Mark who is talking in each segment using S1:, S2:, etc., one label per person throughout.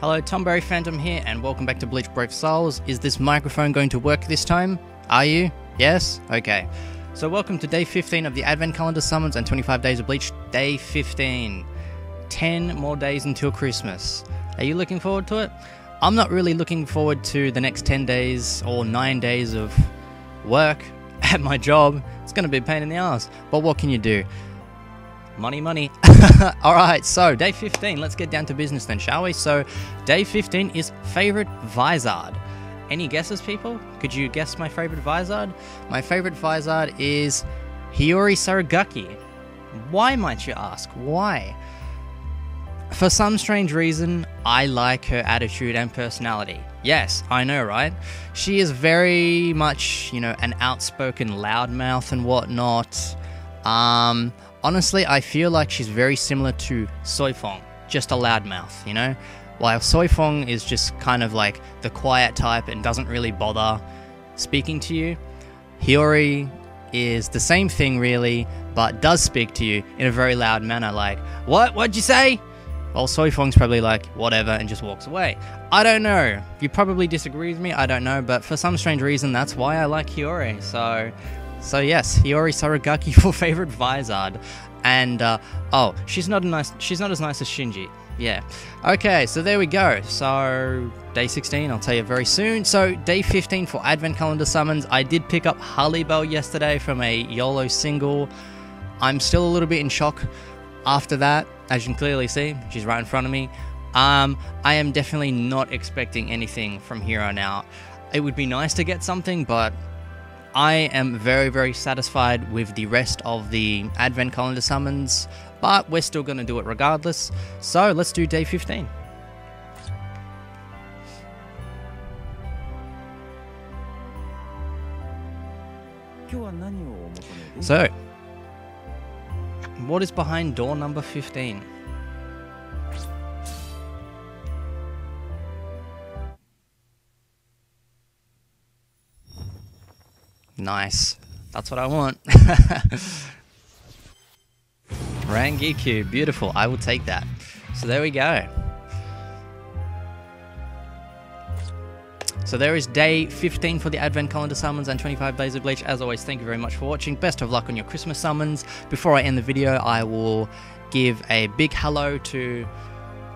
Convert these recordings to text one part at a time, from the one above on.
S1: Hello, Tom Tonberry Phantom here, and welcome back to Bleach Brave Souls. Is this microphone going to work this time? Are you? Yes? Okay. So, welcome to day 15 of the Advent Calendar Summons and 25 Days of Bleach. Day 15. 10 more days until Christmas. Are you looking forward to it? I'm not really looking forward to the next 10 days or 9 days of work at my job. It's going to be a pain in the ass. But what can you do? Money, money. All right, so day 15. Let's get down to business then, shall we? So, day 15 is favorite Vizard. Any guesses, people? Could you guess my favorite Vizard? My favorite Vizard is Hiyori Sarugaki. Why, might you ask? Why? For some strange reason, I like her attitude and personality. Yes, I know, right? She is very much, you know, an outspoken loudmouth and whatnot. Um, honestly, I feel like she's very similar to Soi Fon, just a loudmouth, you know? While Soi Fon is just kind of like the quiet type and doesn't really bother speaking to you, Hiyori is the same thing, really, but does speak to you in a very loud manner, like, What? What'd you say? While Soi Fon's probably like, whatever, and just walks away. I don't know. You probably disagree with me, I don't know, but for some strange reason, that's why I like Hiyori. So, so yes, Hiyori Sarugaki for favorite Vizard. And, uh, oh, she's not a nice, she's not as nice as Shinji. Yeah. Okay, so there we go. So, day 16, I'll tell you very soon. So, day 15 for Advent Calendar Summons. I did pick up Harribel yesterday from a YOLO single. I'm still a little bit in shock after that, as you can clearly see. She's right in front of me. Um, I am definitely not expecting anything from here on out. It would be nice to get something, but I am very, very satisfied with the rest of the Advent Calendar summons, but we're still going to do it regardless. So let's do day 15. So, what is behind door number 15? Nice. That's what I want. Rangiku, beautiful. I will take that. So there we go. So there is day 15 for the Advent Calendar summons and 25 Days of Bleach. As always, thank you very much for watching. Best of luck on your Christmas summons. Before I end the video, I will give a big hello to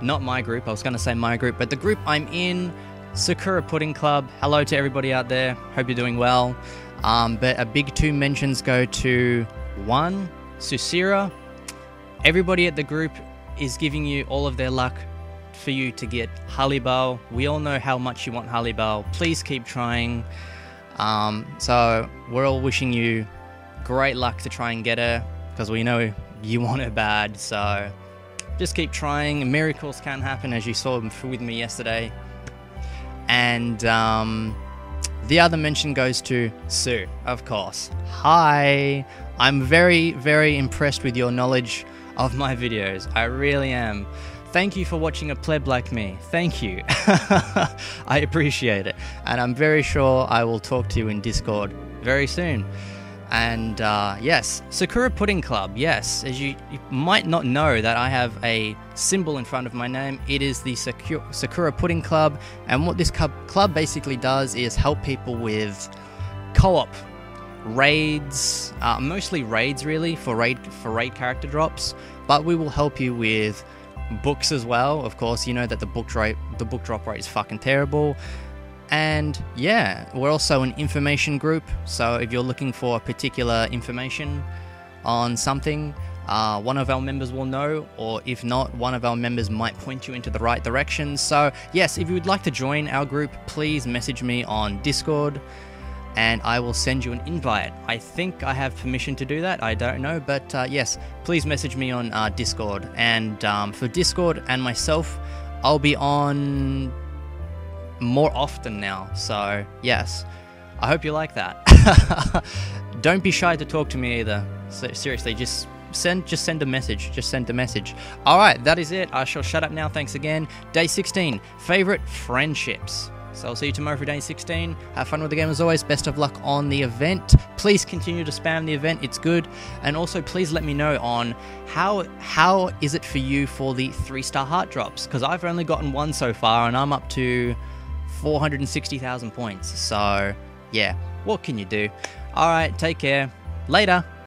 S1: not my group. I was going to say my group, but the group I'm in, Sakura Pudding Club. Hello to everybody out there. Hope you're doing well. Um, but a big two mentions go to one, Susira. Everybody at the group is giving you all of their luck for you to get Harribel. We all know how much you want Harribel. Please keep trying. Um, so we're all wishing you great luck to try and get her because we know you want her bad. So just keep trying. Miracles can happen, as you saw with me yesterday. And um, the other mention goes to Sue, of course. Hi! I'm very, very impressed with your knowledge of my videos. I really am. Thank you for watching a pleb like me. Thank you. I appreciate it. And I'm very sure I will talk to you in Discord very soon. And uh, yes, Sakura Pudding Club. Yes, as you, you, might not know that I have a symbol in front of my name. It is the Sakura Pudding Club, and what this club basically does is help people with co-op raids, uh, mostly raids really for raid for raid character drops. But we will help you with books as well. Of course, you know that the book rate, the book drop rate is fucking terrible. And yeah, we're also an information group. So if you're looking for particular information on something, uh, one of our members will know, or if not, one of our members might point you into the right direction. So, yes, if you would like to join our group, please message me on Discord and I will send you an invite. I think I have permission to do that. I don't know, but uh, yes, please message me on uh, Discord. And um, for Discord and myself, I'll be on more often now. So, yes, I hope you like that. Don't be shy to talk to me either. So, seriously, just send just send a message just send a message all right that is it i shall shut up now thanks again day 16 favorite friendships so I'll see you tomorrow for day 16. Have fun with the game as always. Best of luck on the event. Please continue to spam the event. It's good. And also please let me know on how how is it for you for the three star heart drops because I've only gotten one so far and I'm up to 460,000 points. So, yeah, what can you do? All right, take care. Later.